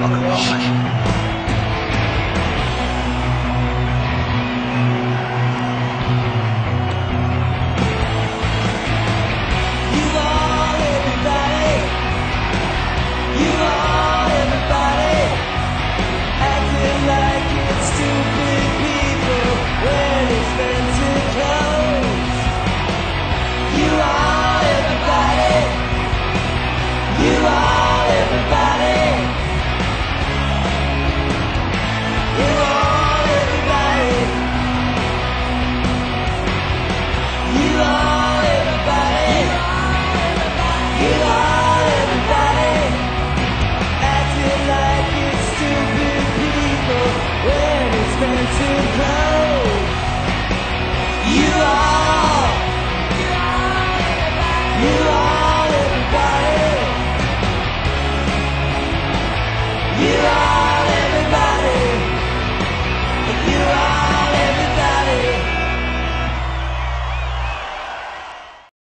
Rock and roll. to go? You are.